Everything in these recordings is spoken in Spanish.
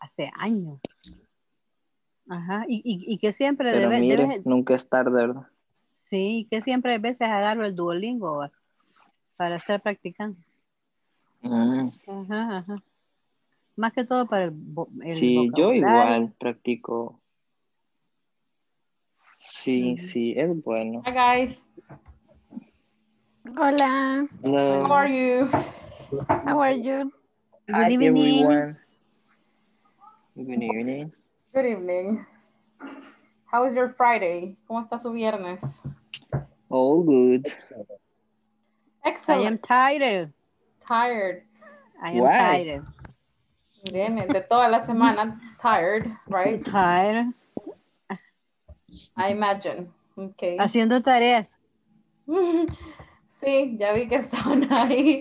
hace años. Ajá, y, y, y que siempre Pero debe, mire, debe- nunca es tarde, ¿verdad? sí, que siempre a veces agarro el Duolingo para estar practicando. Mm, Ajá, ajá. Más que todo para el, el Sí, yo igual practico. Sí, sí, es bueno. Hi guys, Hola, Hello. how are you? how are you? Good Hi, evening. everyone. Good evening. Good evening. How is your Friday? ¿Cómo está su viernes? All good. I Excellent. am tired. tired. I am tired. Miren, de toda la semana, tired, right? Tired. I imagine. Okay. Haciendo tareas. Sí, ya vi que estaban ahí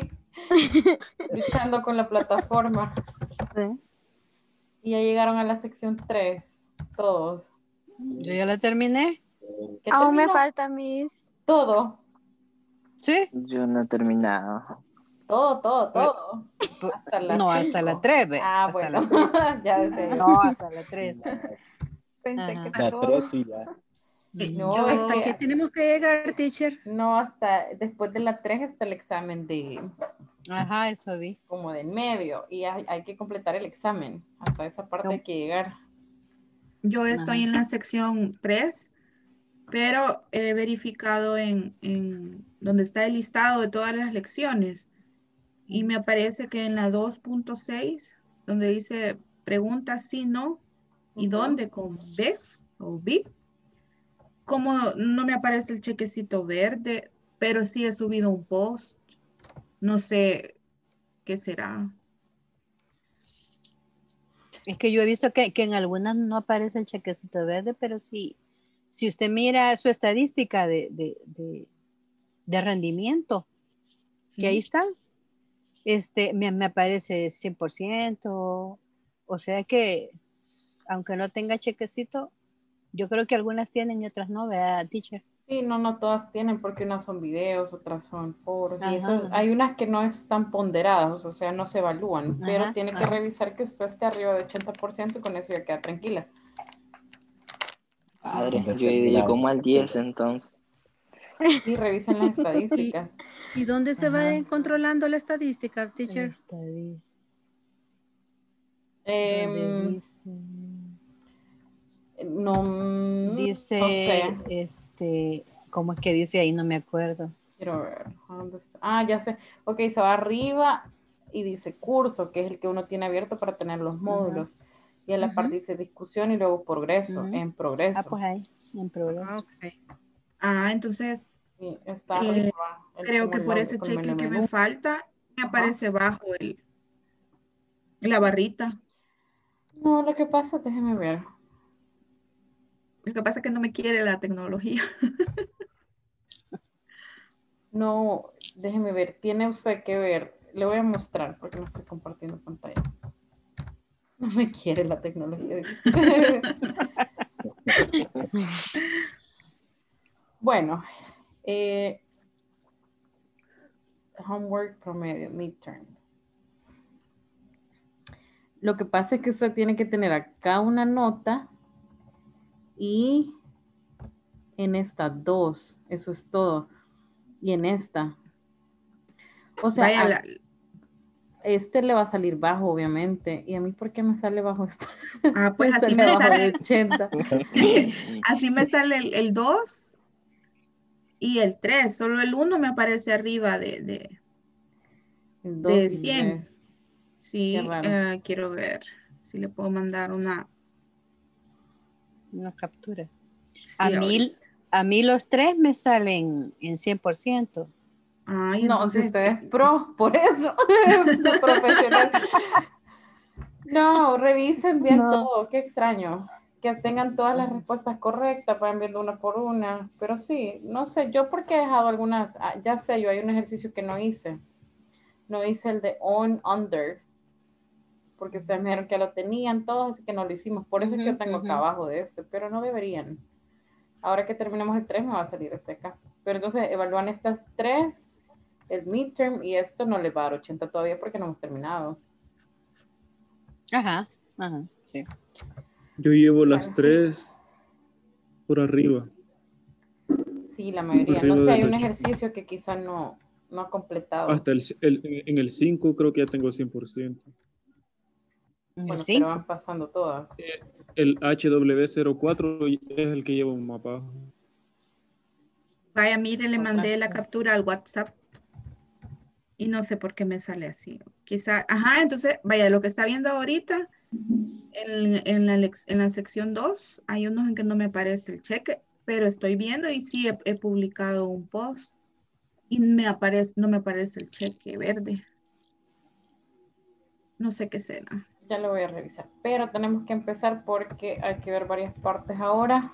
luchando con la plataforma. Sí. Y ya llegaron a la sección 3, todos. Yo ya la terminé. ¿Qué Aún me terminó? falta mis. Todo, Sí. Yo no he terminado. todo, todo, todo. Pu- Hasta la no, hasta la cinco. 3. Ah, hasta bueno, la ya decía. No, hasta la 3. Pensé Ajá. que La todo. tres y ya. No, Yo, ¿hasta que- qué tenemos que llegar, teacher? No, hasta después de la 3 está el examen de Ajá, eso vi. como de en medio y hay, hay que completar el examen. Hasta esa parte No. hay que llegar. Yo estoy en la sección 3, pero he verificado en, en donde está el listado de todas las lecciones y me aparece que en la 2.6, donde dice pregunta sí, no y Ujú. dónde con B o B, como no me aparece el chequecito verde, pero sí he subido un post, no sé qué será. Es que yo he visto que, que en algunas no aparece el chequecito verde, pero sí, si usted mira su estadística de, de, de- de rendimiento, que ahí están, este, me, me aparece 100%, o sea que, aunque no tenga chequecito, yo creo que algunas tienen y otras no, ¿verdad, teacher? Sí, no, no todas tienen porque unas son videos, otras son foros y eso, ajá. hay unas que no están ponderadas, o sea, no se evalúan, pero Ajá, tiene que revisar que usted esté arriba de 80% y con eso ya queda tranquila. Padre, yo la- como al 10 entonces. Y revisen las estadísticas. ¿Y dónde se va controlando la estadística, teacher? Estadística, dice- no, mm, Dice, no sé. este, ¿cómo es que dice ahí? No me acuerdo. Quiero ver. ¿dónde está? Ah, ya sé. Ok, se va arriba y dice curso, que es el que uno tiene abierto para tener los módulos. Y en la parte dice discusión y luego progreso, en progreso. Ah, pues ahí, en progreso. Ah, ok. Ah, entonces Sí, está Eh, arriba. creo que por ese cheque que me falta, me aparece bajo el, la barrita. No, lo que pasa, déjeme ver. Lo que pasa es que no me quiere la tecnología. No, déjeme ver. Tiene usted que ver. Le voy a mostrar porque no estoy compartiendo pantalla. No me quiere la tecnología. bueno, eh, homework promedio, midterm. Lo que pasa es que usted tiene que tener acá una nota y en esta dos, eso es todo. Y en esta. O sea, Vaya, a- la- este le va a salir bajo, obviamente. ¿Y a mí por qué me sale bajo esto? ah, pues Me así sale me sale, 80. así me sale el, el 2 y el 3. Solo el 1 me aparece arriba de, de El De dos y 100. tres. sí, eh, quiero ver si le puedo mandar una. Una captura. sí, A ahorita. mí, a mí los tres me salen en 100%. Ay, No, entonces, si usted es pro, por eso. profesional. No, revisen bien No. todo. Qué extraño. Que tengan todas las respuestas correctas, vayan viendo una por una. Pero sí, no sé, yo porque he dejado algunas, ah, ya sé, yo hay un ejercicio que no hice. No hice el de on, under. Porque ustedes me dijeron que lo tenían todos, así que no lo hicimos. Por eso es que yo tengo acá abajo de este, pero no deberían. Ahora que terminemos el 3 me va a salir este acá. Pero entonces evalúan estas tres, el midterm, y esto no le va a dar 80 todavía porque no hemos terminado. Ajá. Ajá, sí. Yo llevo las tres por arriba. Sí, la mayoría. No sé, hay un ejercicio que quizá no, no ha completado. Hasta el, el- en el 5 creo que ya tengo 100%. Bueno, sí. pero van pasando todas. El HW04 es el que lleva un mapa. Vaya, mire, le mandé la captura al WhatsApp. Y no sé por qué me sale así. Quizá, ajá, entonces, vaya, lo que está viendo ahorita, en, en la, en la sección 2, hay unos en que no me aparece el cheque, pero estoy viendo y sí he, he publicado un post. Y me aparece, no me aparece el cheque verde. No sé qué será. Ya lo voy a revisar. Pero tenemos que empezar porque hay que ver varias partes ahora.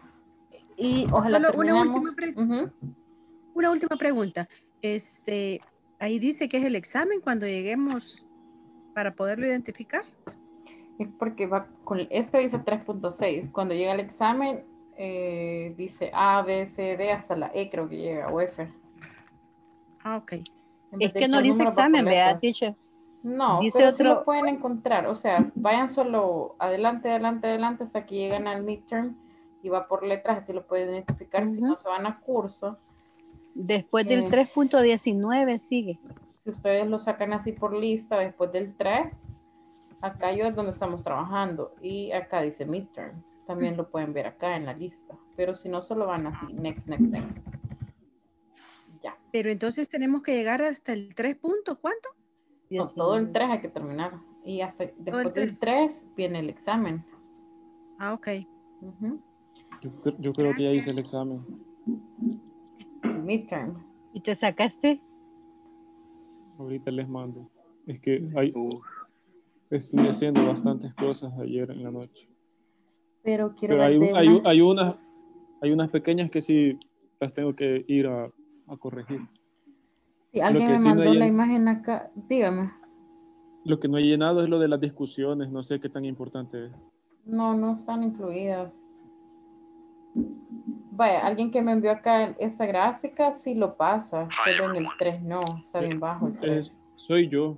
Y ojalá Solo una última pre- Ujú. Una última pregunta. Este, ahí dice que es el examen cuando lleguemos para poderlo identificar. Es porque va con este dice 3.6. Cuando llega el examen, eh, dice A, B, C, D, hasta la E creo que llega, o F. Ah, ok. Es que no dice examen, vea, teacher. No, Dice pero sí otro- lo pueden encontrar. O sea, vayan solo adelante, adelante, adelante hasta que llegan al midterm y va por letras, así lo pueden identificar. Si no se van a curso, Después Eh. del 3.19 sigue. si ustedes lo sacan así por lista, después del 3, acá yo es donde estamos trabajando y acá dice midterm. También lo pueden ver acá en la lista. Pero si no, solo van así, next, next, next. Ya. Pero entonces tenemos que llegar hasta el 3 puntos. No, todo el 3 hay que terminar. Y hasta después del 3 viene el examen. Ah, ok. Ujú. Yo, cre- yo creo que ya hice el examen. Midterm. ¿Y te sacaste? Ahorita les mando. Es que hay, estuve haciendo bastantes cosas ayer en la noche. Pero quiero Pero hay, un- hay, hay unas, hay unas pequeñas que sí las tengo que ir a, a corregir. Si alguien me sí mandó la en- imagen acá, dígame. Lo que no he llenado es lo de las discusiones, no sé qué tan importante es. No, no están incluidas. Vaya, alguien que me envió acá esta gráfica sí lo pasa, pero en el 3 no, está bien bajo el 3. Es, soy yo.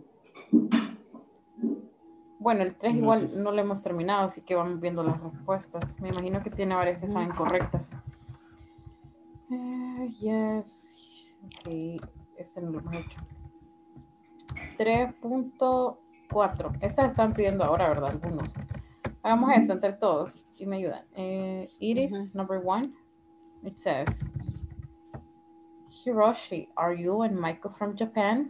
Bueno, el 3 No igual no lo hemos terminado, así que vamos viendo las respuestas. Me imagino que tiene varias que saben correctas. Eh, yes. Ok, este no lo hemos hecho. 3.4. Estas están pidiendo ahora, ¿verdad? Algunos. Hagamos esta entre todos y me ayudan. Eh, Iris, Ujú. number one. It says, Hiroshi, are you and Michael from Japan?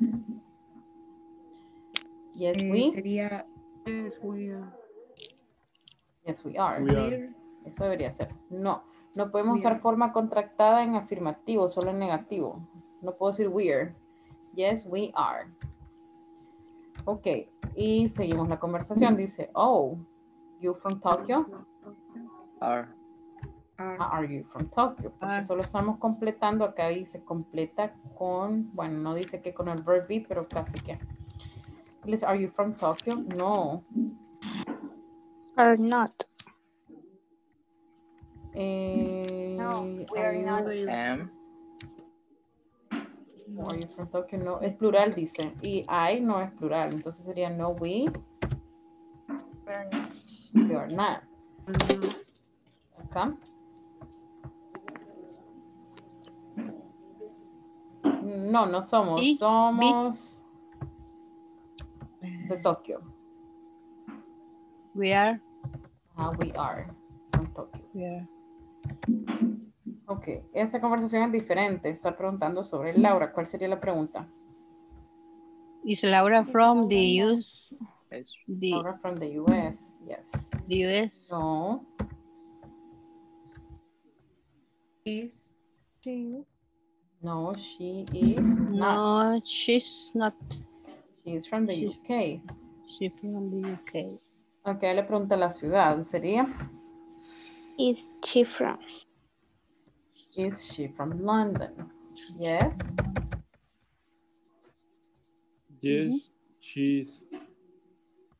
Yes, Eh, we. sería Yes, we are. We are. Eso debería ser. No, no podemos We usar are. forma contractada en afirmativo, solo en negativo. No puedo decir we're. Yes, we are. Ok, y seguimos la conversación. Dice, oh, you from Tokyo? are, are. Ah, are you from Tokyo? Porque Are. solo estamos completando. Acá dice completa con, bueno, no dice que con el verb be, pero casi que. Y le dice, are you from Tokyo? No. Are not. Eh, No, we are not. Tokyo? No, es plural, dice. Y I no es plural. Entonces sería no, we, We are not. we are not. Acá. No, no somos. Y, Somos de Tokio. We are. Ah, we are from Tokio. We are. Ok, esta conversación es diferente. Está preguntando sobre Laura. ¿Cuál sería la pregunta? Is Laura from the US? es, The, Laura from the US. Yes. the US? No. Is No, she is not. No, she's not. She is from the She's- UK. She's from the UK. Ok, le pregunta la ciudad. ¿Sería? Is she from? Is she from London? Yes. Yes, she's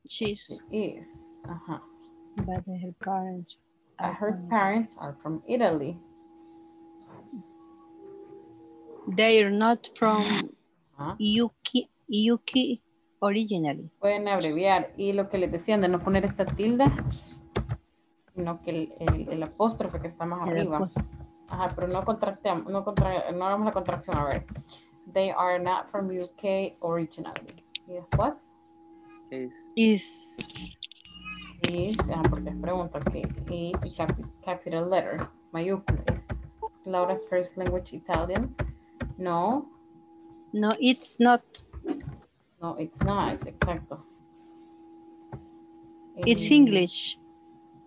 She's, She is. Ajá. but her parents. Uh, are her from- parents are from Italy. They're not from. UK. UK. Originally. Pueden abreviar. Y lo que les decían de no poner esta tilde, sino que el, el- el apóstrofe que está más El arriba. apóstrofe. Ajá, pero no contractemos, no, contra, no hagamos la contracción. A ver. They are not from UK originally. Y después, Is Is is, ah, porque es pregunta, ok. Is y capi- capital letter, mayúsculas. Laura's first language Italian. No, no, it's not. no, it's not, exacto. It's English.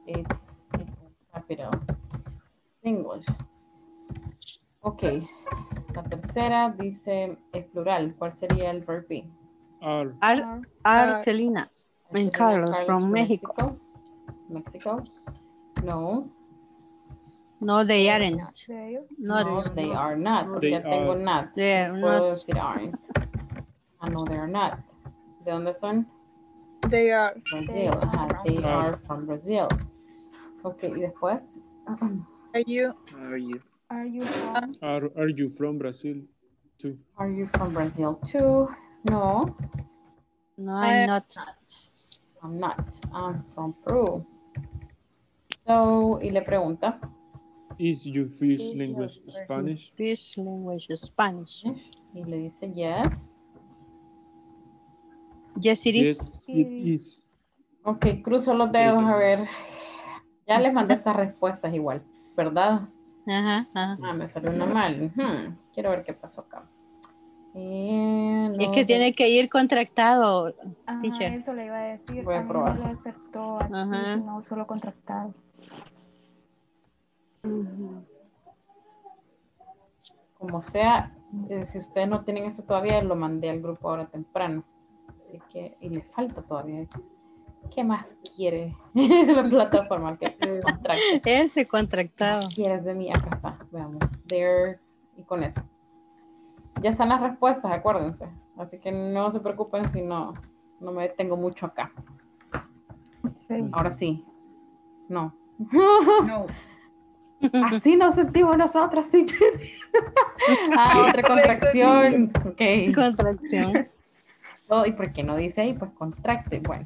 It's capital. It's English. Ok. La tercera dice es plural. ¿Cuál sería el verb be? Are. Ar, Arcelina. And Sería Carlos from Mexico. Mexico. No, No, they aren't. no, Not. they are not. Porque They tengo are. not. They are Puedo not. decir aren't. Ah, no, they are not. ¿De dónde son? They are. Brazil. They are from Brazil. Ok, y después. Are you? are you? Are you from? Um, are, are you from Brazil too? Are you from Brazil too? No, No, I'm not. I'm not. I'm from Peru. So, y le pregunta. Is your first Is language your- Spanish? This language is Spanish. Y le dice yes. Yes, it is. Yes, it is. Ok, cruzo los dedos a ver. Ya les mandé estas respuestas igual, ¿verdad? Ajá, ajá. Ah, me salió una mal. Quiero ver qué pasó acá. Eh, Es no, que tiene que ir contractado, Ajá, teacher. eso le iba a decir. Voy a a mí no probar. aceptó Ajá. sino solo contractado. Como sea, eh, si ustedes no tienen eso todavía, lo mandé al grupo ahora temprano. Así que, y le falta todavía. ¿Qué más quiere la plataforma que contracte? Ese contractado. ¿Qué quieres de mí? Acá está, veamos. There, y con eso. Ya están las respuestas, acuérdense. Así que no se preocupen si no, no me detengo mucho acá. Sí. Ahora sí. No. No. Así nos sentimos nosotros, teacher. ah, otra contracción. Ok. Contracción. Oh, ¿Y por qué no dice ahí? Pues contracte. Bueno,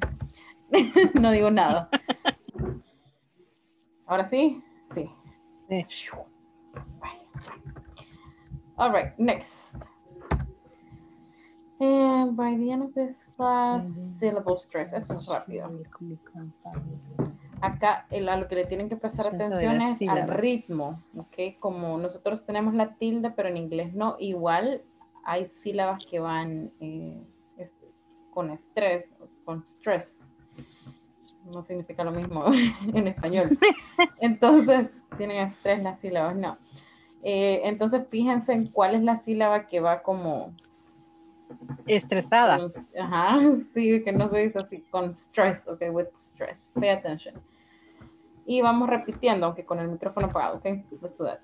no digo nada. Ahora sí, sí. All right, next. And by the end of this class, syllable stress. Eso es rápido. Acá el- a lo que le tienen que prestar atención es al ritmo, ¿ok? Como nosotros tenemos la tilde, pero en inglés no, igual hay sílabas que van eh, con estrés, con stress. No significa lo mismo en español. Entonces, tienen estrés las sílabas, no. Eh, entonces, fíjense en cuál es la sílaba que va como Estresada. ajá, sí, que no se dice así, con stress, ok, with stress. Pay attention. Y vamos repitiendo, aunque con el micrófono apagado, ok, let's do that.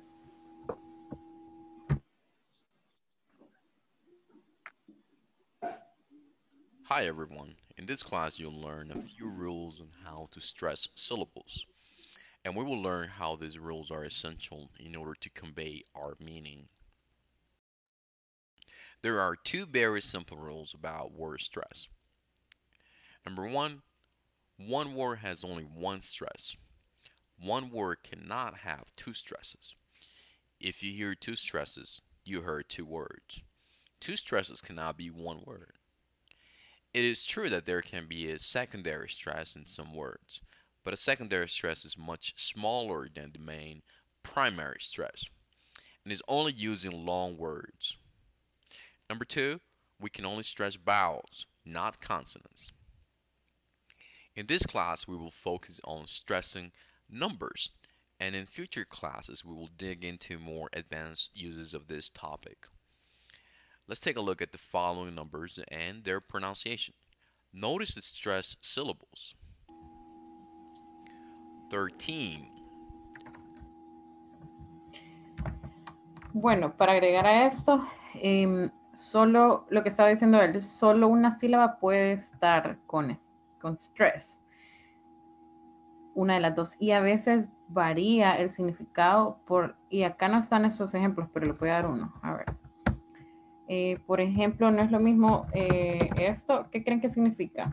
Hi everyone. In this class you'll learn a few rules on how to stress syllables. And we will learn how these rules are essential in order to convey our meaning. There are two very simple rules about word stress. Number one, one word has only one stress. One word cannot have two stresses. If you hear two stresses, you heard two words. Two stresses cannot be one word. It is true that there can be a secondary stress in some words, but a secondary stress is much smaller than the main primary stress and is only used in long words. Number two, we can only stress vowels, not consonants. In this class, we will focus on stressing numbers, and in future classes, we will dig into more advanced uses of this topic. Let's take a look at the following numbers and their pronunciation. Notice the stressed syllables. 13, Bueno, para agregar a esto, em, solo lo que estaba diciendo él, solo una sílaba puede estar con, con stress. Una de las dos. Y a veces varía el significado por, y acá no están esos ejemplos, pero le voy a dar uno. A ver. Eh, por ejemplo, no es lo mismo eh, esto. ¿Qué creen que significa?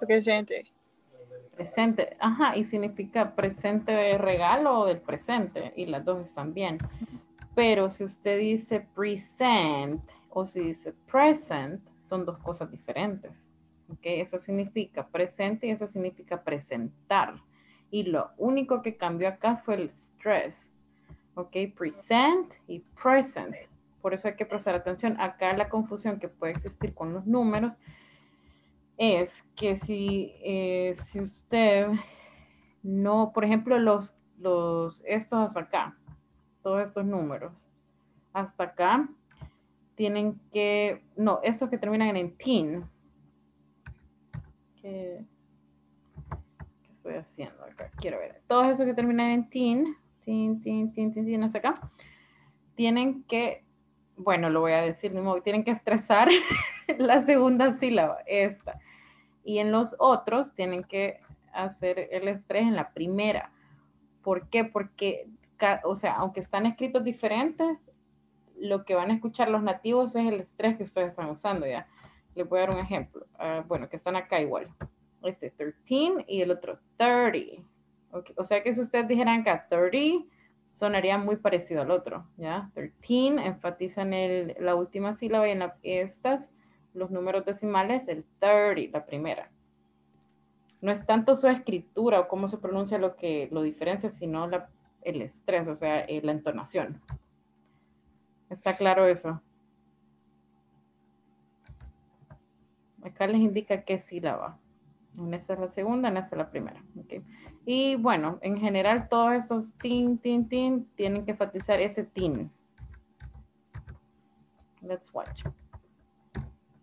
Presente. Presente, ajá, y significa presente de regalo o del presente, y las dos están bien. Pero si usted dice present o si dice present, son dos cosas diferentes. ¿Ok? Esa significa presente y esa significa presentar. Y lo único que cambió acá fue el stress. ¿Ok? Present y present. Por eso hay que prestar atención. Acá la confusión que puede existir con los números es que si, eh, si usted no, por ejemplo, los, los, estos hasta acá, todos estos números, hasta acá, tienen que, no, estos que terminan en teen. ¿Qué, qué estoy haciendo acá? Quiero ver. Todos esos que terminan en teen, teen, teen, teen, teen, teen, hasta acá, tienen que, bueno, lo voy a decir de nuevo, tienen que estresar la segunda sílaba, esta. Y en los otros tienen que hacer el estrés en la primera. ¿Por qué? Porque, o sea, aunque están escritos diferentes, lo que van a escuchar los nativos es el estrés que ustedes están usando ya. Les voy a dar un ejemplo. Uh, bueno, que están acá igual. Este 13 y el otro 30. Okay. O sea que si ustedes dijeran acá 30, sonaría muy parecido al otro, ¿ya? 13 enfatizan el, la última sílaba y en estas los números decimales, el 30, la primera. No es tanto su escritura o cómo se pronuncia lo que lo diferencia, sino el estrés, o sea, eh, la entonación. ¿Está claro eso? Acá les indica qué sílaba. Esta es la segunda, esta es la primera. Okay. Y bueno, en general todos esos tin, tin, tin tienen que enfatizar ese tin. Let's watch.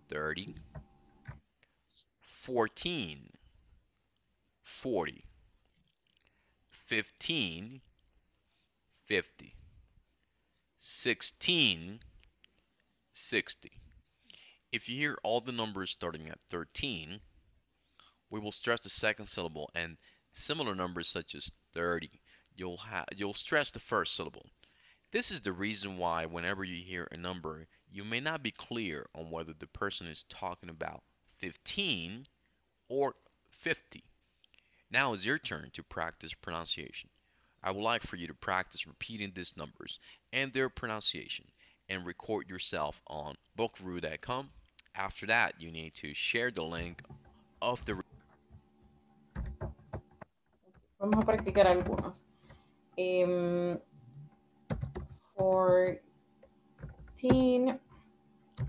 30, 14, 40, 15, 50, 16, 60. If you hear all the numbers starting at 13, we will stress the second syllable and similar numbers such as 30, you'll you'll stress the first syllable. This is the reason why whenever you hear a number, you may not be clear on whether the person is talking about 15 or 50. Now is your turn to practice pronunciation. I would like for you to practice repeating these numbers and their pronunciation and record yourself on bookroo.com. After that, you need to share the link of the Vamos a practicar algunos. Um, 14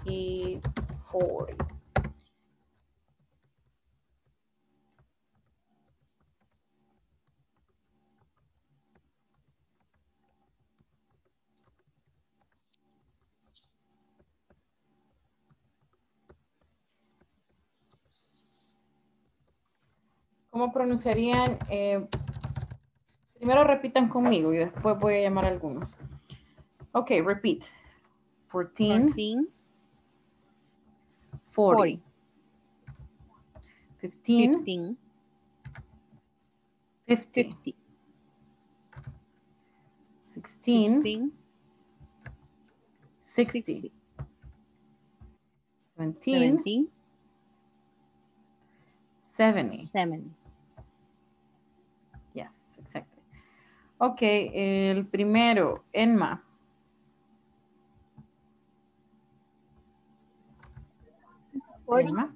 y 40. ¿Cómo pronunciarían? Eh, primero repitan conmigo y después voy a llamar a algunos. Ok, repeat. 14, 14, 40, 15, 15, 50, 50, 16, 16, 60, 17, 17, 70. 70. Yes, exactly. Ok, el primero, Enma. Enma.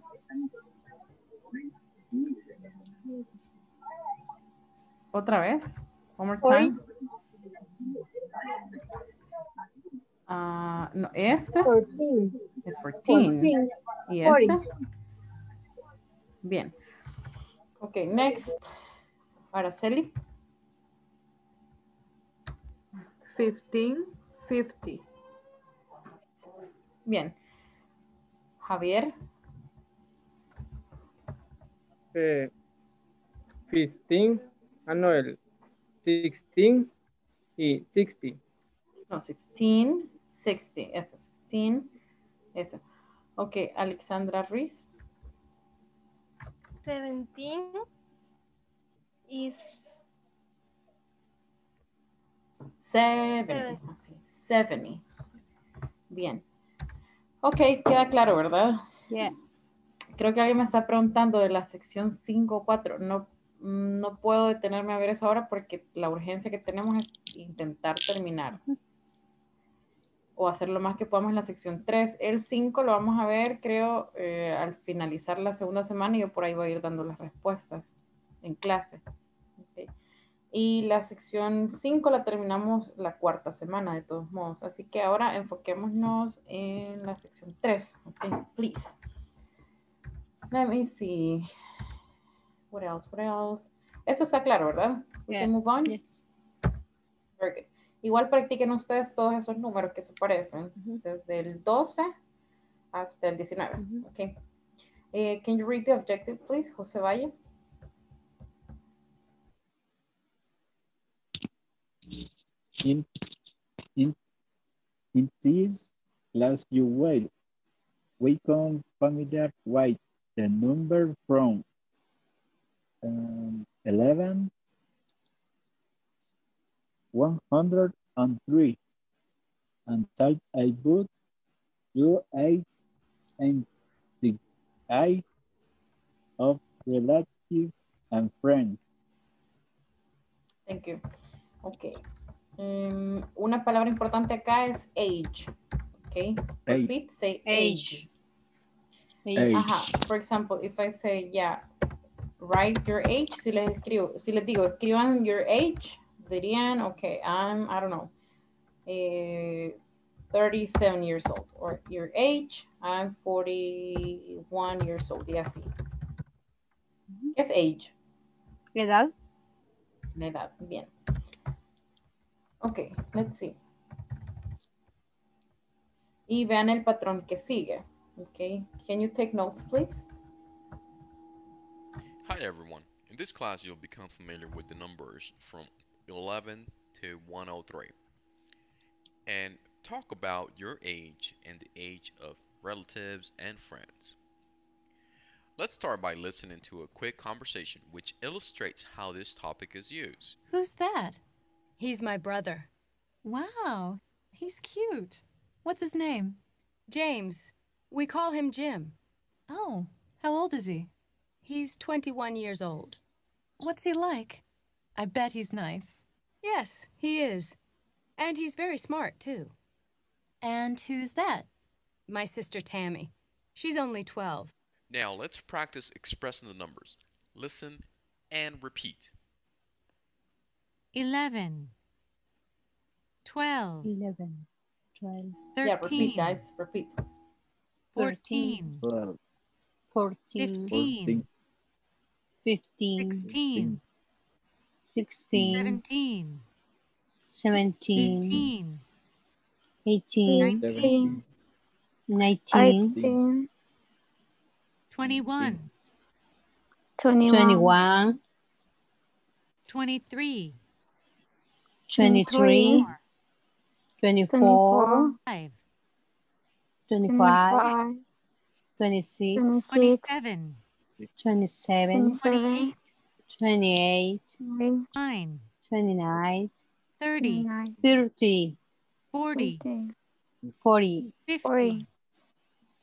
Otra vez. One more time. Ah, no, este 14, es 14. 14, ¿Y 40. este? Bien. Ok, next. Araceli. 15, 50. Bien. Javier. Eh, 15, ah, no, el 16 y 60. No, 16, 60. Eso, 16. Eso. Ok, Alexandra Ruiz. 17, is 70. Seven. Así, 70. Bien. Ok, queda claro, ¿verdad? Yeah. Creo que alguien me está preguntando de la sección 5 o 4. No, no puedo detenerme a ver eso ahora porque la urgencia que tenemos es intentar terminar. O hacer lo más que podamos en la sección 3. El 5 lo vamos a ver, creo, eh, al finalizar la segunda semana y yo por ahí voy a ir dando las respuestas en clase. Y la sección 5 la terminamos la cuarta semana, de todos modos. Así que ahora enfoquémonos en la sección 3. Ok, please. Let me see. What else? What else? Eso está claro, ¿verdad? We Yeah. can move on. Yes. Very good. Igual practiquen ustedes todos esos números que se parecen, desde el 12 hasta el 19. Ujú. Ok. Eh, can you read the objective, please, José Valle? In, in, in this last you will, we come familiar with the number from um, 11, 103, and type I eight and the eye of relative and friends. Thank you. Ok. Em, una palabra importante acá es age. Ok. Age. Repeat, say Age. age. Age. Ajá. For example, if I say, yeah, write your age, si les escribo, si les digo, escriban your age, dirían, okay, I'm, I don't know, eh, 37 years old. Or your age, I'm 41 years old. Y así. ¿Qué es age? ¿Edad? La edad. Bien. Ok, let's see. Y vean el patrón que sigue. Ok, can you take notes, please? Hi everyone. In this class you'll become familiar with the numbers from 11 to 103 and talk about your age and the age of relatives and friends. Let's start by listening to a quick conversation which illustrates how this topic is used. Who's that? He's my brother. Wow, he's cute. What's his name? James. We call him Jim. Oh, how old is he? He's 21 years old. What's he like? I bet he's nice. Yes, he is. And he's very smart, too. And who's that? My sister Tammy. She's only 12. Now let's practice expressing the numbers. Listen and repeat. 11, 12, 11, 12, Yeah, repeat, guys. Repeat. 14, 12, 14, 15, 15, 16, 16, 17, 17, 18, 18, 19, 19, 18, 21, 21, 21, 23, 23, 24, 5, 25, 26, 26, 27, 27, 27, 28, 9, 29, 30, 29, 30, 40, 40, 50,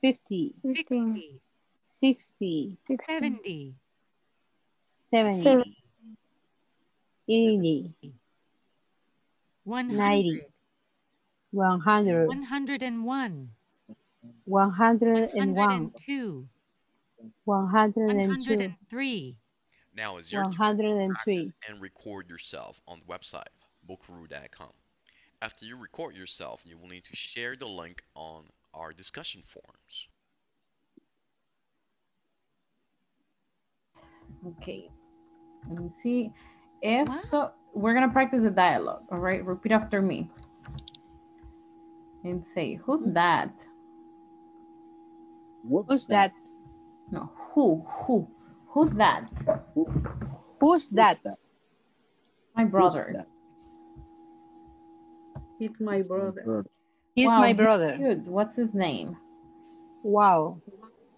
50, 60, 60, 70, 70, 80, 100, 90, 100, 101, 101, 102, 102, 103, Now is your turn 103. and record yourself on the website bookaroo.com. After you record yourself, you will need to share the link on our discussion forums. Okay. Let me see. Esto, we're going to practice a dialogue. All right. Repeat after me. And say, who's that? Who's that? No, who? Who? Who's that? Who's that? My brother. that? It's my brother. Brother. He's Wow, my brother. Good. What's his name? Wow.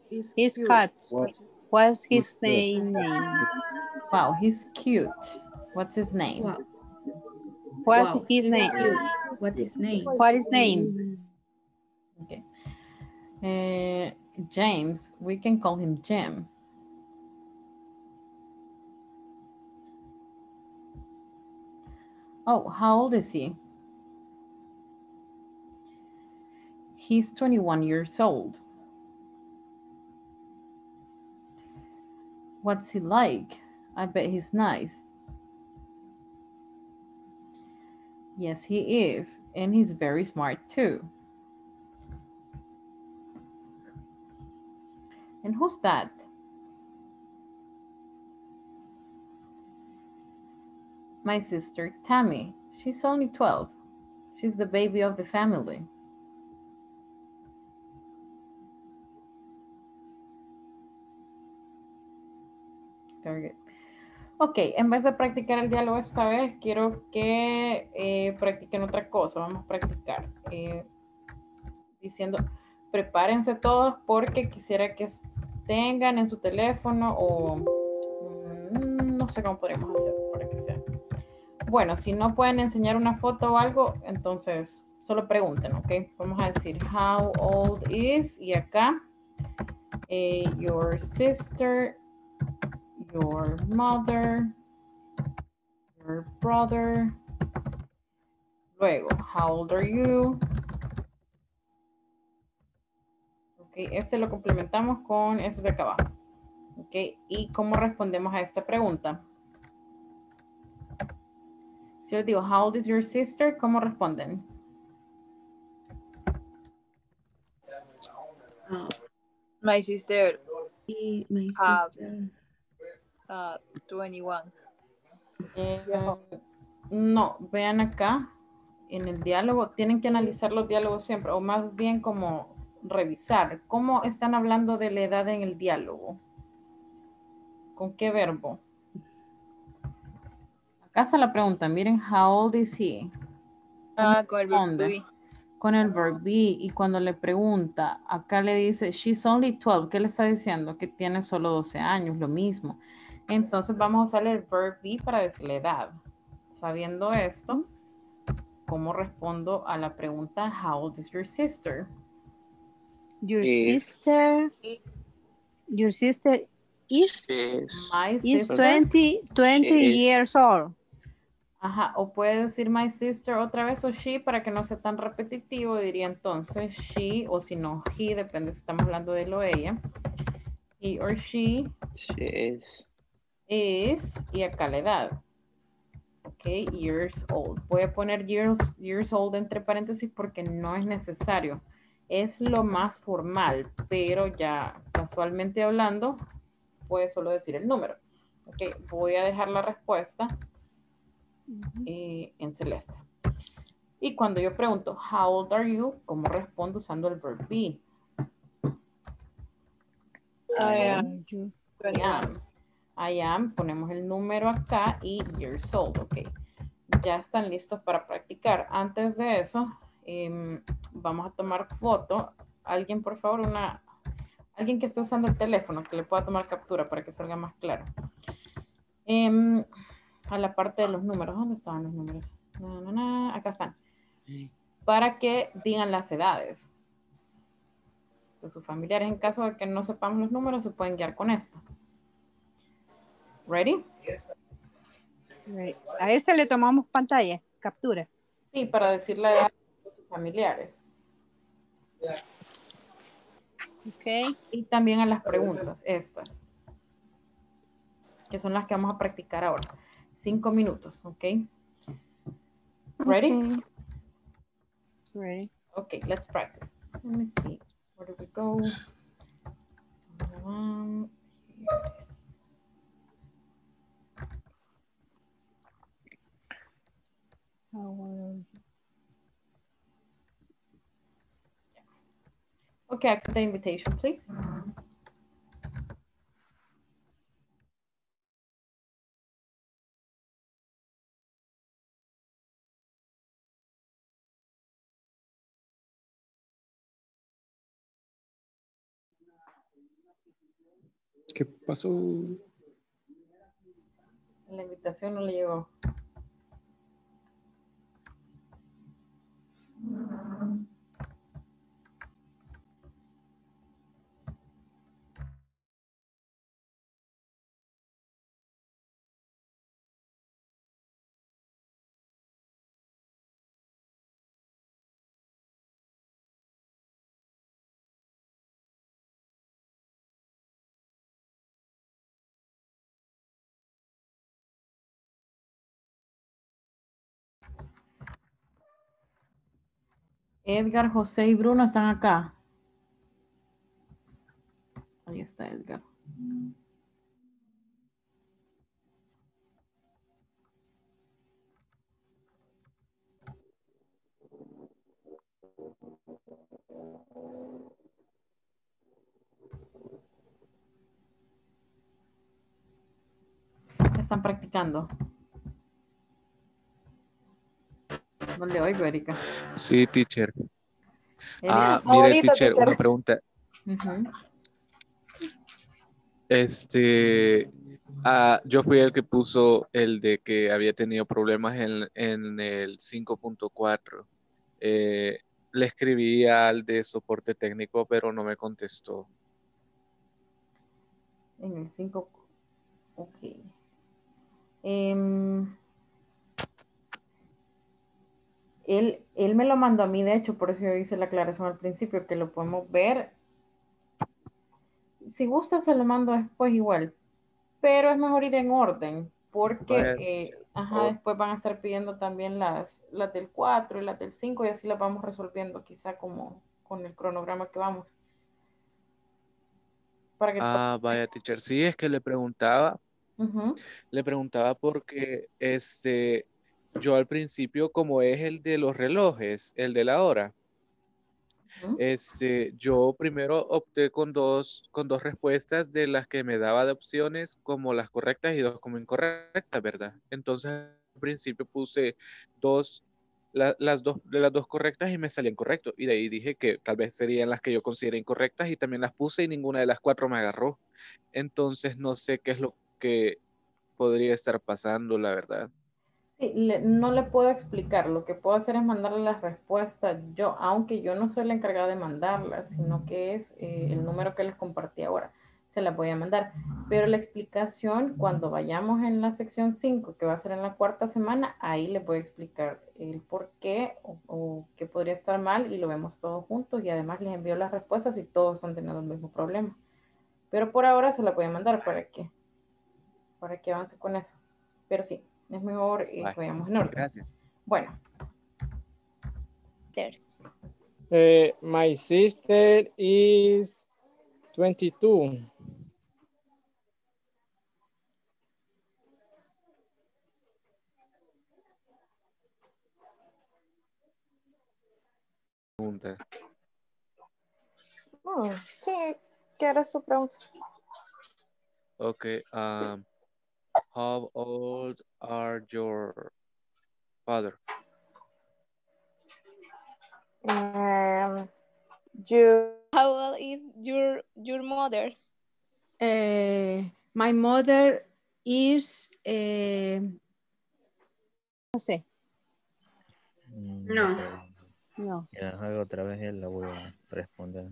He's He's cute. cut. What? What's his name? Wow, he's cute. What's his name? Wow. What's Wow. his name? What is name? What is name? Okay. Eh, James, we can call him Jim. Oh, how old is he? He's 21 years old. What's he like? I bet he's nice. Yes, he is. And he's very smart too. And who's that? My sister, Tammy. She's only 12. She's the baby of the family. Very good. Ok, en vez de practicar el diálogo esta vez, quiero que eh, practiquen otra cosa. Vamos a practicar eh, diciendo, prepárense todos porque quisiera que tengan en su teléfono o mm, no sé cómo podríamos hacer para que sea. Bueno, si no pueden enseñar una foto o algo, entonces solo pregunten, ¿ok? Vamos a decir, how old is, y acá, eh, your sister, your mother, your brother. Luego, how old are you? Ok, este lo complementamos con eso de acá abajo. Ok, ¿y cómo respondemos a esta pregunta? Si yo digo, how old is your sister? ¿Cómo responden? Uh, My sister, my Ah. sister. Uh, 21. Eh, no, vean acá en el diálogo, tienen que analizar los diálogos siempre, o más bien como revisar cómo están hablando de la edad en el diálogo. ¿Con qué verbo? Acá está la pregunta, miren, how old is he? Ah, con el responde? baby. Con el verb be, y cuando le pregunta, acá le dice, she's only 12, ¿qué le está diciendo? Que tiene solo 12 años, lo mismo. Entonces vamos a usar el verb be para decir la edad. Sabiendo esto, ¿cómo respondo a la pregunta, how old is your sister? Your If- sister, your sister is, She's, My is sister. 20, 20 She is- years old. Ajá, o puede decir my sister otra vez o she para que no sea tan repetitivo, diría entonces she o si no he, depende si estamos hablando de él o ella. He or she she's is, y acá la edad. Ok, years old. Voy a poner years, years old entre paréntesis porque no es necesario. Es lo más formal, pero ya casualmente hablando, puede solo decir el número. Ok, voy a dejar la respuesta eh, en celeste. Y cuando yo pregunto, how old are you? ¿Cómo respondo usando el verb be? I am I 21. am. I am, ponemos el número acá y years old, ok. Ya están listos para practicar. Antes de eso, em, vamos a tomar foto. Alguien, por favor, una, alguien que esté usando el teléfono, que le pueda tomar captura para que salga más claro. Em, a la parte de los números, ¿dónde estaban los números? Na, na, na, acá están. Para que digan las edades de sus familiares. En caso de que no sepamos los números, se pueden guiar con esto. ¿Ready? Right. A este le tomamos pantalla, captura. Sí, para decir la edad de sus familiares. Ok. Y también a las preguntas, estas. Que son las que vamos a practicar ahora. Cinco minutos, ¿ok? Ready? Okay. Ready. Okay, let's practice. Let me see. Where do we go? Um, here it is. Okay, accept the invitation, please. ¿Qué pasó? La invitación no le llegó. Mm-hmm. Edgar, José y Bruno están acá. Ahí está Edgar. Están practicando. No le oigo, Erika. Sí, teacher. Erika. Ah, mire, teacher, una pregunta. Este, ah, yo fui el que puso el de que había tenido problemas en, en el 5.4. Eh, le escribí al de soporte técnico, pero no me contestó. En el 5. Ok. Em, él, él me lo mandó a mí, de hecho, por eso yo hice la aclaración al principio, que lo podemos ver. Si gusta, se lo mando después igual, pero es mejor ir en orden, porque Bueno, eh, ajá, oh. después van a estar pidiendo también las, las del 4 y las del 5 y así las vamos resolviendo quizá como con el cronograma que vamos. Para que Ah, vaya, teacher. Sí, es que le preguntaba, le preguntaba porque este, yo al principio, como es el de los relojes, el de la hora, este, yo primero opté con dos, con dos respuestas de las que me daba de opciones como las correctas y dos como incorrectas, ¿verdad? Entonces al principio puse dos, la- las dos, de las dos correctas y me salían correctos. Y de ahí dije que tal vez serían las que yo consideré incorrectas y también las puse y ninguna de las cuatro me agarró. Entonces no sé qué es lo que podría estar pasando, la verdad. Sí, no le puedo explicar. Lo que puedo hacer es mandarle las respuestas yo, aunque yo no soy la encargada de mandarlas, sino que es eh, el número que les compartí ahora. Se las voy a mandar. Pero la explicación, cuando vayamos en la sección 5, que va a ser en la cuarta semana, ahí les voy a explicar el por qué o, o qué podría estar mal y lo vemos todos juntos y además les envío las respuestas y todos están teniendo el mismo problema. Pero por ahora se la voy a mandar para que, para que avance con eso. Pero sí, es mejor eh, que vayamos en orden. Gracias. Bueno, Eh, my sister is 22. Pregunta. Hmm, sí, ¿qué era su pregunta? Okay, um, how old are your father? Um, you, How old is your your mother? Eh, my mother is eh, No sé. No. No. Ya hago otra vez y la voy a responder.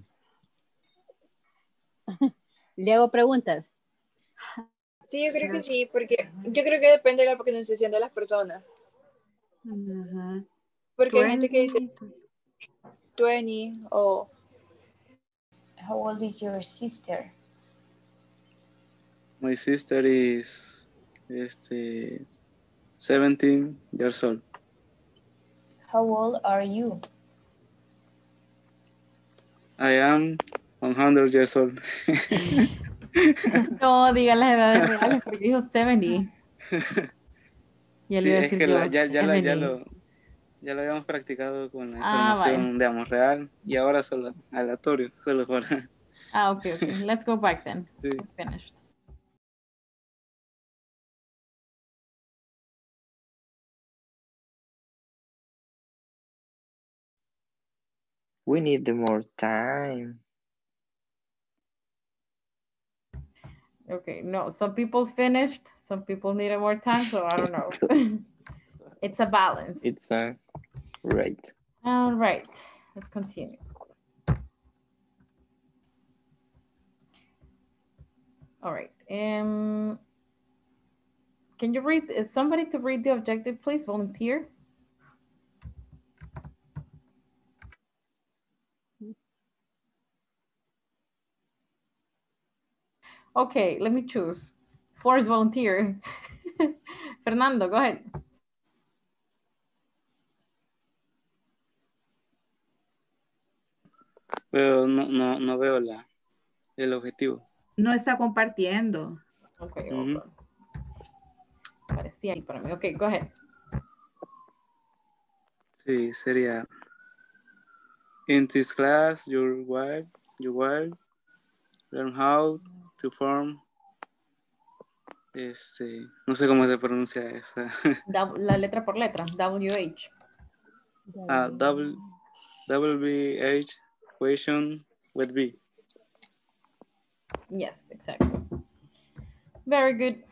Le hago preguntas. Sí, yo creo que sí, porque yo creo que depende de la pronunciación de las personas. Porque hay gente que dice 20 o How old is your sister? My sister is este 17 years old. How old are you? I am 100 years old. no diga las edades reales porque dijo 70. Y él Sí, iba a es decir que yo, la- ya, ya, la- ya 70. lo, ya lo habíamos practicado con la Ah, información, digamos, real y ahora solo aleatorio, solo para... Ah, ok, ok. Let's go back then. Sí. Finished. We need more time. Okay, no, some people finished, some people needed more time, so I don't know. it's a balance. It's a right. All right, let's continue. All right. Um, can you read, is somebody to read the objective, please? Volunteer. Okay, let me choose. Force volunteer. Fernando, go ahead. Pero no, no, no veo la, el objetivo. No está compartiendo. Ok, Ujú. ok. Parecía ahí para mí. Ok, go ahead. Sí, sería. In this class, you will, you will learn how to form. Este, no sé cómo se pronuncia esa. La letra por letra, WH. Ah, double, WH equation with B. Yes, exactly. Very good.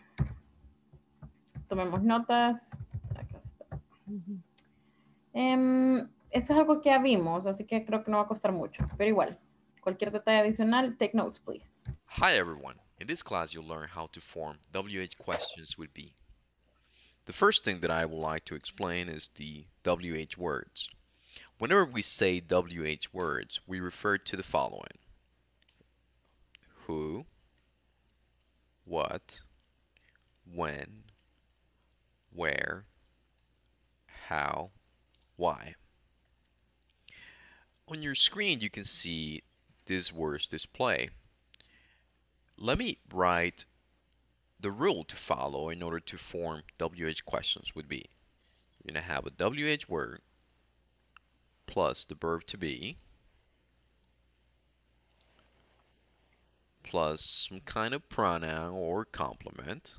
Tomemos notas. Acá está. Em, eso es algo que ya vimos, así que creo que no va a costar mucho, pero igual. Cualquier detalle adicional, take notes, please. Hi everyone. In this class you'll learn how to form WH questions with B. The first thing that I would like to explain is the WH words. Whenever we say WH words, we refer to the following. Who, what, when, where, how, why. On your screen you can see these words display. Let me write the rule to follow in order to form WH questions would be you're going to have a WH word plus the verb to be plus some kind of pronoun or complement.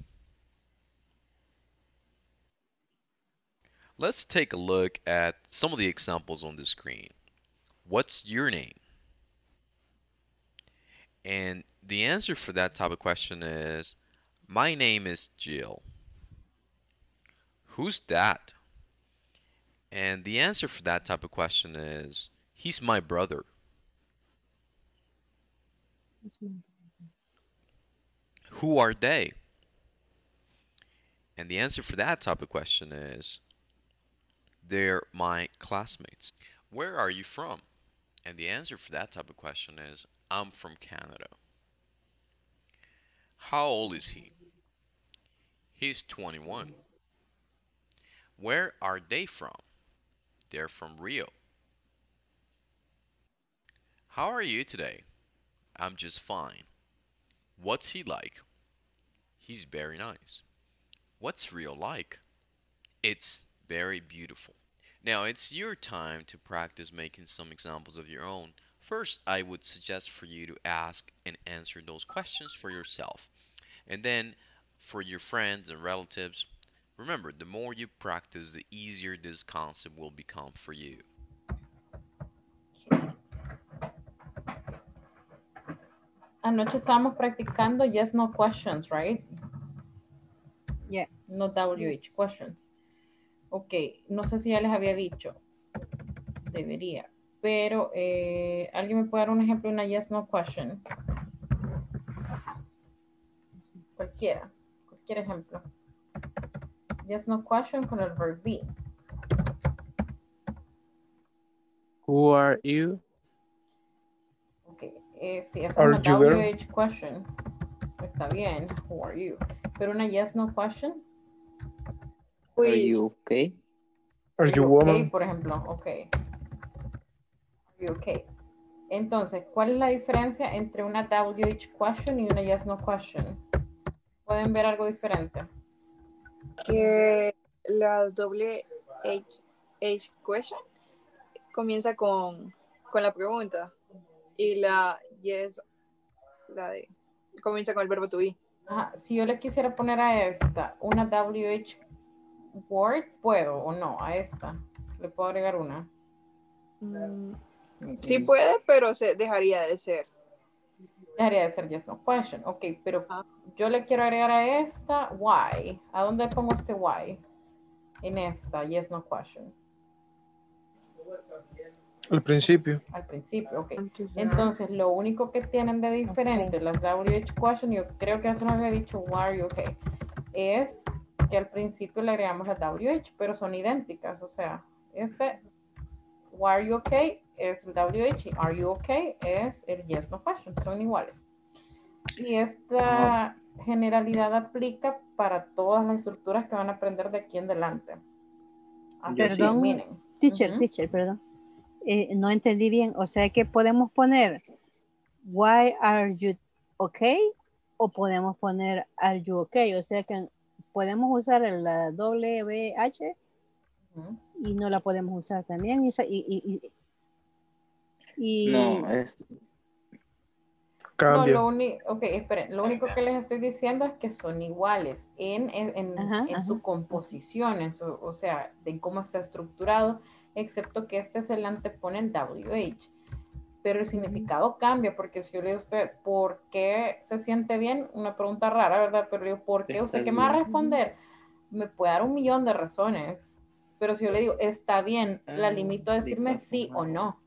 Let's take a look at some of the examples on the screen. What's your name? And the answer for that type of question is My name is Jill. Who's that? And the answer for that type of question is He's my brother. Who are they? And the answer for that type of question is They're my classmates. Where are you from? And the answer for that type of question is I'm from Canada. How old is he? He's 21. Where are they from? They're from Rio. How are you today? I'm just fine. What's he like? He's very nice. What's Rio like? It's very beautiful. Now it's your time to practice making some examples of your own. First, I would suggest for you to ask and answer those questions for yourself. And then for your friends and relatives, remember, the more you practice, the easier this concept will become for you. Anoche estábamos practicando yes, no questions, right? Yeah. No WH questions. Ok, no sé si ya les había dicho. Debería. Pero, eh, ¿alguien me puede dar un ejemplo de una yes, no question? Cualquiera. Cualquier ejemplo. Yes, no question con el verb be. Who are you? Ok, eh, si es Are una? WH question, está bien. Who are you? Pero una yes, no question. Are you okay? Are you okay, por ejemplo, ok. Okay? Entonces, ¿cuál es la diferencia entre una WH question y una yes no question? ¿Pueden ver algo diferente? que la doble H, H question comienza con, con la pregunta y la yes la de comienza con el verbo to be. Ajá, si yo le quisiera poner a esta una WH word, ¿puedo o no? A esta. ¿Le puedo agregar una? Mm, Sí puede, pero se dejaría de ser. Dejaría de ser yes no question. Ok, pero yo le quiero agregar a esta why. ¿A dónde pongo este why? En esta yes no question. Al principio. Al principio, ok. Entonces, lo único que tienen de diferente las WH question, yo creo que eso nos había dicho why are you okay, es que al principio le agregamos la WH, pero son idénticas. O sea, este why are you okay es el WH y are you okay es el yes no question. Son iguales. Y esta generalidad aplica para todas las estructuras que van a aprender de aquí en adelante. Perdón, teacher, teacher, perdón. Eh, no entendí bien. O sea que podemos poner why are you okay o podemos poner are you okay. O sea que podemos usar la WH y no la podemos usar también. Y, sa- y, y- y- No, es No, lo único, ok, esperen, lo único que les estoy diciendo es que son iguales en, en, en- Ajá, en su composición, en su, o sea, en cómo está estructurado, excepto que este se le antepone en WH. Pero el significado cambia, porque si yo le digo a usted, ¿por qué se siente bien? Una pregunta rara, ¿verdad? Pero le digo, ¿por qué? ¿Usted Está qué me va a responder? Me puede dar un millón de razones, pero si yo le digo, está bien, la Ah, limito a decirme sí o no.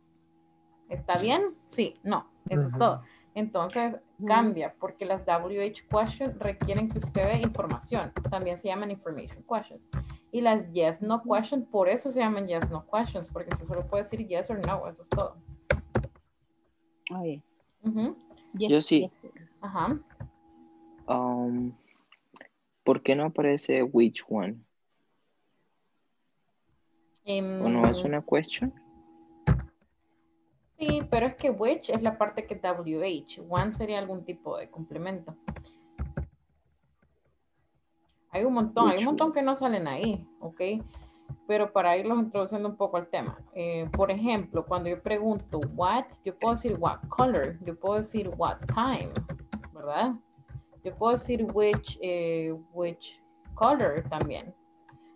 ¿Está bien? Sí, no, eso es todo. Entonces cambia porque las WH questions requieren que usted dé información. También se llaman information questions. Y las yes no questions, por eso se llaman yes no questions, porque se solo puede decir yes or no, eso es todo. Oye. Ujú. Yo sí. Ajá. Um, ¿Por qué no aparece which one? ¿O no es Em, una question? Sí, pero es que which es la parte que WH. One sería algún tipo de complemento. Hay un montón, hay un montón que no salen ahí, ¿ok? Pero para irlos introduciendo un poco al tema. eh, por ejemplo, cuando yo pregunto what, yo puedo decir what color, yo puedo decir what time, ¿verdad? Yo puedo decir which, eh, which color también.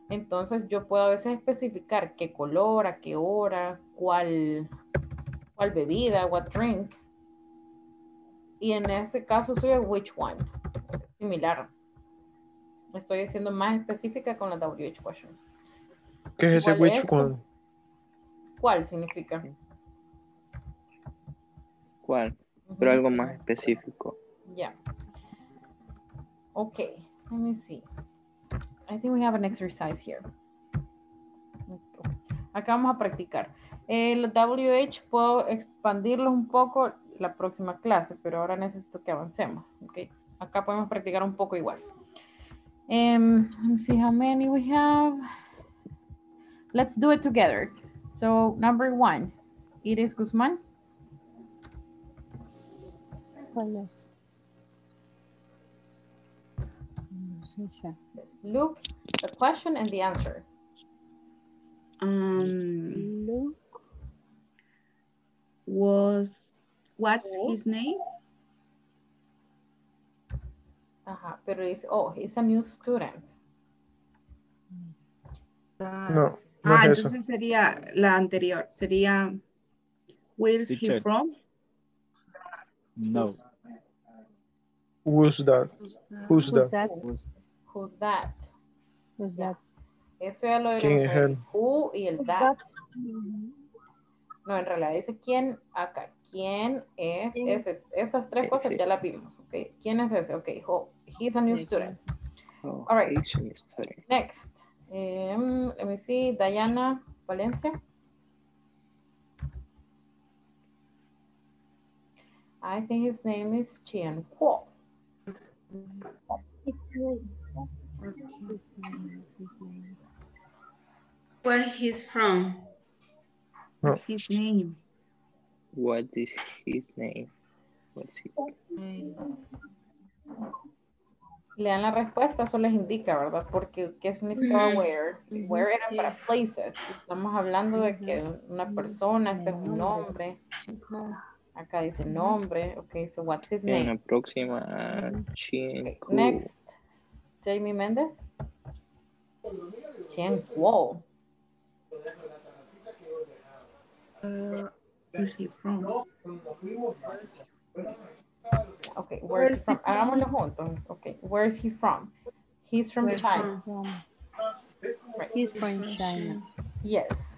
Entonces yo puedo a veces especificar qué color, a qué hora, cuál, cuál bebida, what drink. Y en ese caso soy a which one. Es similar. Estoy siendo más específica con la WH question. ¿Qué es ese which one? ¿Cuál significa? ¿Cuál? Pero algo más específico. Yeah. Okay, let me see. I think we have an exercise here. Acá vamos a practicar. El WH puedo expandirlo un poco la próxima clase, pero ahora necesito que avancemos. Okay. Acá podemos practicar un poco igual. Um, let me see how many we have. Let's do it together. So, number one, Iris Guzman. ¿Cuál es? Let's look the question and the answer. Um, Look. was what's his name? Ajá, pero dice, oh, he's a new student. No, no Ah, es eso. entonces sería la anterior. Sería where's he Teacher. from? No. Who's that? Who's Who's that? that? Who's that? Who's that? Eso ya lo ¿Quién deberíamos es él? Who y el that. No, en realidad dice quién acá. ¿Quién es ese? Esas tres cosas Ese. ya las vimos, ¿ok? ¿Quién es ese? Ok, who- he's a new student. Oh, All right. he's a new student. Next. Um, let me see, Diana Valencia. I think his name is Chien Huo. Where he's from? What's his name? What is his name? What's his name? Lean la respuesta, eso les indica, ¿verdad? Porque, ¿qué significaba Ujú. where? Where era para places. Estamos hablando de que una persona, este es un nombre. Acá dice nombre. Ok, so what's his En la name? próxima, Chin Ku. Next. Jamie Méndez. Chien Huo. Uh, where's he from? Okay, where's he from? Hagámoslo juntos. Okay, where's he from? He's from Where's China. he from? Right. He's from China. Yes.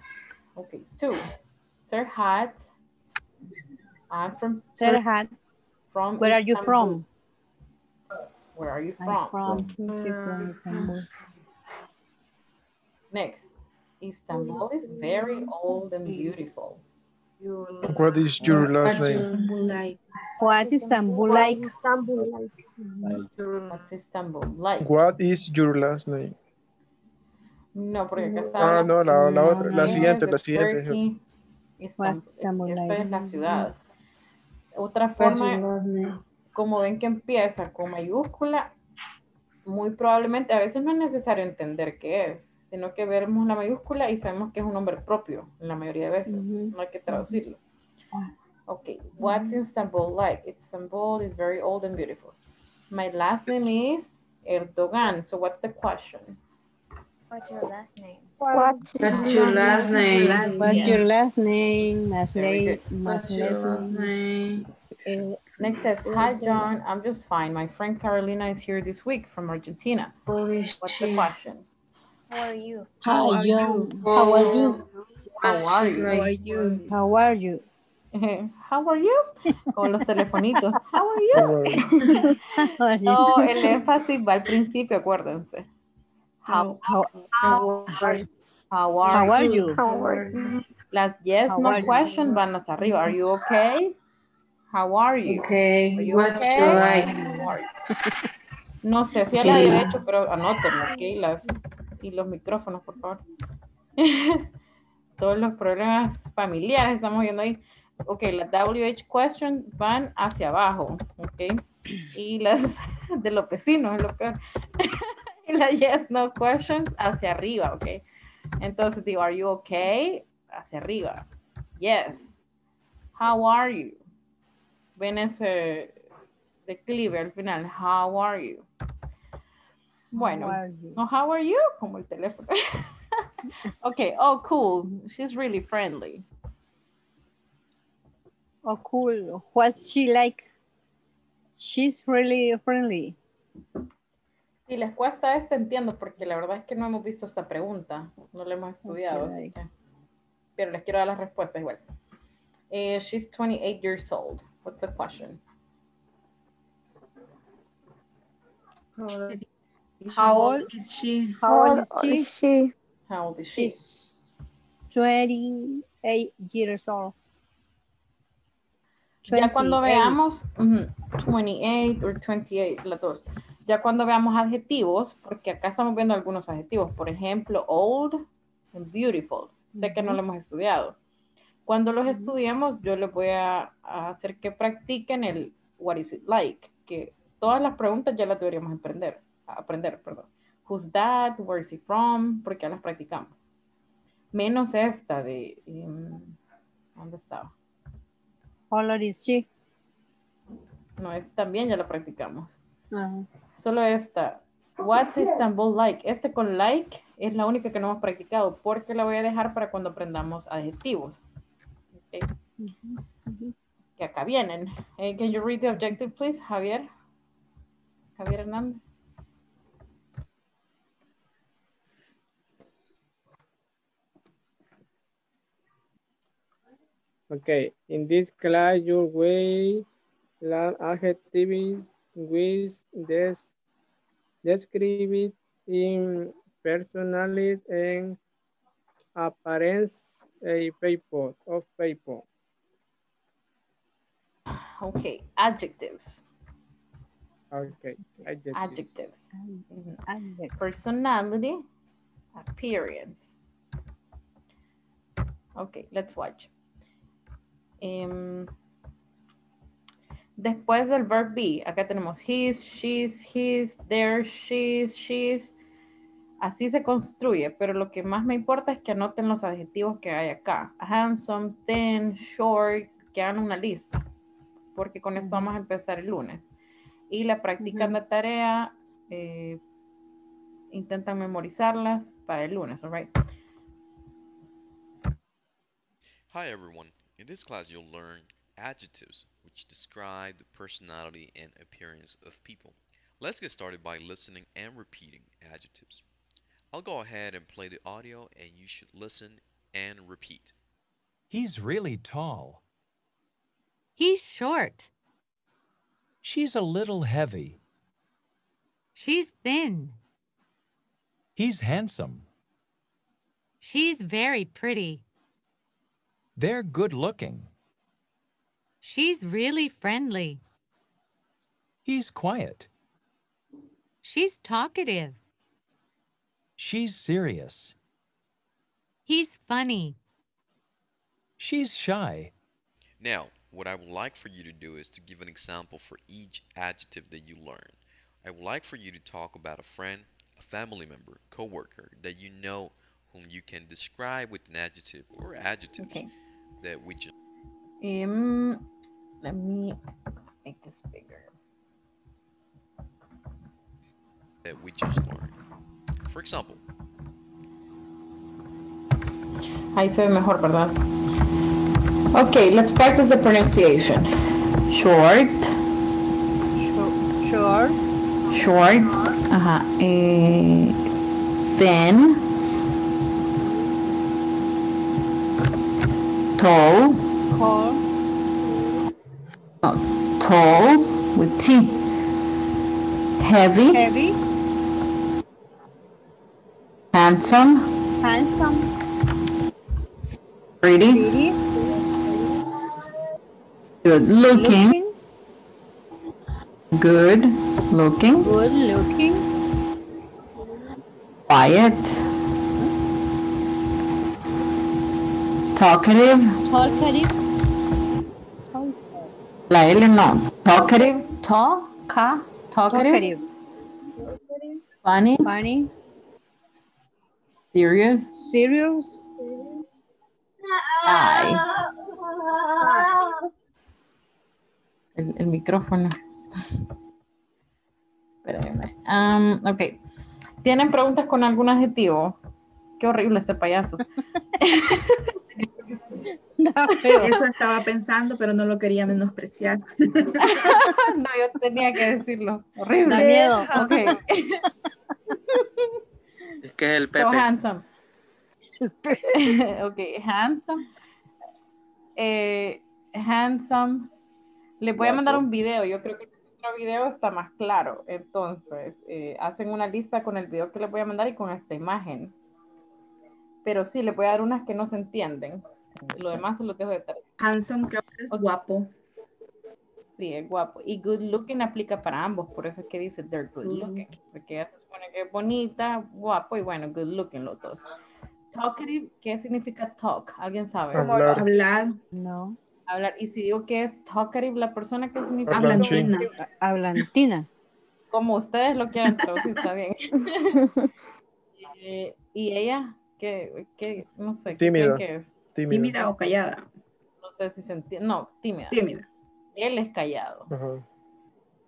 Okay, two. Sir Hat. I'm from Sir Hat, From where are you from? Where are you I'm from? from Turkey, from Istanbul. Next. Istanbul is very old and beautiful. What is your last name? What is Istanbul like? What's Istanbul like? What is your last name? No, porque acá está. Ah, no, la, la otra, la siguiente, la siguiente. Istanbul. Istanbul Esta like? es la ciudad. Otra forma, como ven que empieza con mayúscula, muy probablemente, a veces no es necesario entender qué es, sino que vemos la mayúscula y sabemos que es un nombre propio, en la mayoría de veces. No hay que traducirlo. Ok, what's Istanbul like? Istanbul is very old and beautiful. My last name is Erdogan. So what's the question? What's your last name? What's your last name? What's your last name? Last Very name. good. Last name. name? Next says, hi John, I'm just fine. My friend Carolina is here this week from Argentina. What's the question? How are you? Hi, John. How are you? How are you? how are you? How are you? How are you? Con los telefonitos. How are you? How are you? How are you? No, el énfasis va al principio, acuérdense. How, How, how, are, how how are you? you? How are you? Las yes, How no question van hacia arriba. Are you okay? How are you? Are Okay, you what's okay? your like? How are you? No sé si la había hecho, pero anótenlo, ¿ok? Las, y los micrófonos, por favor. Todos los problemas familiares estamos viendo ahí. Ok, las WH questions van hacia abajo, ok. Y las de los vecinos es lo peor. y las yes, no questions hacia arriba, ok. Entonces digo, are you okay? Hacia arriba. Yes. How are you? Ven ese declive al final. How are you? Bueno, How are you? no, how are you? Como el teléfono. okay, oh, cool. She's really friendly. Oh, cool. What's she like? She's really friendly. Si les cuesta este, entiendo, porque la verdad es que no hemos visto esta pregunta. No la hemos estudiado, Ok. así que. Pero les quiero dar las respuestas igual. Eh, she's 28 years old. What's the question? How old is she? How old is she? she? How old is she? She's 28 years old. Ya cuando 28. veamos ujú, 28 o 28, las dos. Ya cuando veamos adjetivos, porque acá estamos viendo algunos adjetivos, por ejemplo, old and beautiful. Sé que no lo hemos estudiado. Cuando los estudiemos, yo les voy a, a hacer que practiquen el what is it like, que todas las preguntas ya las deberíamos aprender, aprender, perdón. Who's that? Where is he from? Porque ya las practicamos. Menos esta de, em, ¿dónde estaba? Old is she? No, esta también ya la practicamos. Solo esta. What's Istanbul like? Este con like es la única que no hemos practicado porque la voy a dejar para cuando aprendamos adjetivos. Ok. Que acá vienen. Eh, can you read the objective, please, Javier? Javier Hernández. Okay, in this class, you will learn adjectives with this described in personality and appearance a paper of paper. Okay, adjectives. Okay, adjectives. Adjectives. Adjectives. Personality, appearance. Ok, let's watch. Em, después del verb be, acá tenemos his, she's, his, their, she's, she's. Así se construye, pero lo que más me importa es que anoten los adjetivos que hay acá. Handsome, thin, short, que hagan una lista, porque con esto vamos a empezar el lunes. Y la practican de tarea, eh, intentan memorizarlas para el lunes, all right? Hi everyone. In this class you'll learn adjectives which describe the personality and appearance of people. Let's get started by listening and repeating adjectives. I'll go ahead and play the audio and you should listen and repeat. He's really tall. He's short. She's a little heavy. She's thin. He's handsome. She's very pretty. They're good looking. She's really friendly. He's quiet. She's talkative. She's serious. He's funny. She's shy. Now, what I would like for you to do is to give an example for each adjective that you learn. I would like for you to talk about a friend, a family member, coworker that you know whom you can describe with an adjective or adjectives Okay. that we just Um, let me make this bigger. that we just learned. For example, Ahí se ve mejor, ¿verdad? Okay, let's practice the pronunciation. Short, Short. short, ajá, eh, thin, tall, Tall. no, tall with T, heavy, Heavy. Handsome, Handsome. pretty, Pretty. good looking, good looking, Good looking. quiet, talkative, Talkative. la L no, talkative, talka, talkative, Talkative. funny, Funny. Serious, Serious. shy. El, el micrófono. Espérenme. Am, ok. ¿Tienen preguntas con algún adjetivo? Qué horrible este payaso. Eso estaba pensando, pero no lo quería menospreciar. no, yo tenía que decirlo. Horrible. Da miedo. Ok. Es que es el So Pepe. handsome. ok, handsome. Eh, handsome. Le voy a mandar un video. Yo creo que el otro video está más claro. Entonces, eh, hacen una lista con el video que les voy a mandar y con esta imagen. Pero sí, le voy a dar unas que no se entienden. Lo demás se los dejo de tarea. Handsome creo que es guapo. Sí, es guapo. Y good looking aplica para ambos, por eso es que dice they're good looking. Porque ella se supone que es bonita, guapo y bueno, good looking los dos. Talkative, ¿qué significa talk? ¿Alguien sabe? Hablar. Hablar. No. Hablar. Y si digo que es talkative la persona, ¿qué significa? Hablantín. Hablantina. Como ustedes lo quieran traducir, está bien. Eh, y ella, ¿qué, qué, no sé, ¿qué Tímida. que es? Tímida. Tímida o callada. No sé si se entiende. No, tímida. Tímida. Él es callado. Ajá.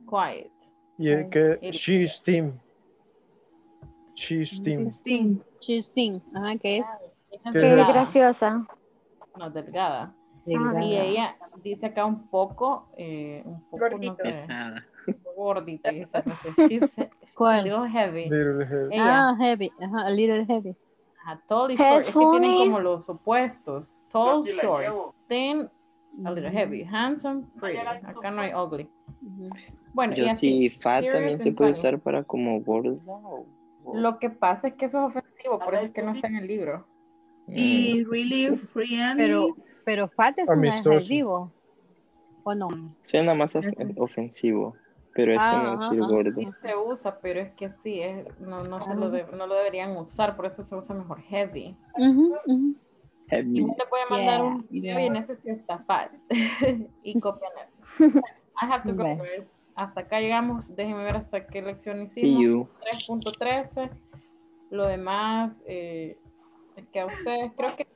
Quiet. Y es que Él- she's team. She's team. Chistín. Chistín. Ajá, ¿qué es? Ella es ¿Qué Qué es delgada. graciosa. No, delgada. Delgada. Y ella dice acá un poco, eh, un poco, Gordito. no sé, Pesada. gordita, dice, no sé, she's a ¿Cuál? little heavy. Little. Ella, Ah, heavy. Ajá, a little heavy. ajá, tall y short, es que tienen como los opuestos, tall, short, thin, a little heavy, handsome, pretty, acá no hay ugly. Ujú. Bueno, y Yo así, sí, fat también se puede funny. usar para como gorda o... o- Lo que pasa es que eso es ofensivo, por eso es que no está en el libro. Y really friendly. Pero, pero fat es un Amistoso. adjetivo. ¿O no? Suena más of- Eso. ofensivo, pero es Ah, como ajá, decir ajá. gordo. Sí se usa, pero es que sí, es- no, no, se lo de- no lo deberían usar, por eso se usa mejor heavy. Ujú, ujú. Heavy. Igual le voy a mandar Yeah, un video yeah. y en ese sí está fat. y copian eso. I have to go, Bueno. guys. Hasta acá llegamos. Déjenme ver hasta qué lección hicimos. you. 3.13. Lo demás, eh, es que a ustedes creo que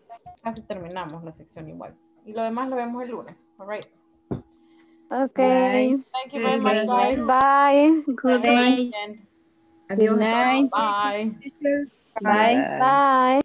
casi terminamos la sección igual. Y lo demás lo vemos el lunes. All right. Okay. Thank you very much, guys. Bye. Good. Adiós. Good night. Bye. Bye. Bye.